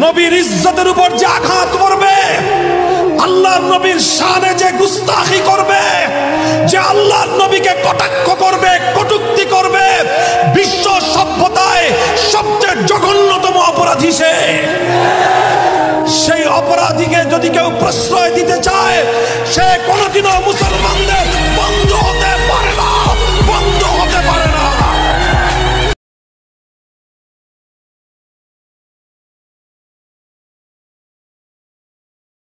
নবীর ইজ্জতের উপর যে আঘাত করবে, আল্লাহর নবীর শানে যে গুস্তাখি করবে, যে আল্লাহর নবীকে কটাক্ষ করবে, কটুক্তি করবে, বিশ্ব সভ্যতায় সবচেয়ে জঘন্যতম অপরাধী সে। সেই অপরাধীকে যদি কেউ প্রশ্রয় দিতে চায়, সে কোনোদিনও মুসলমান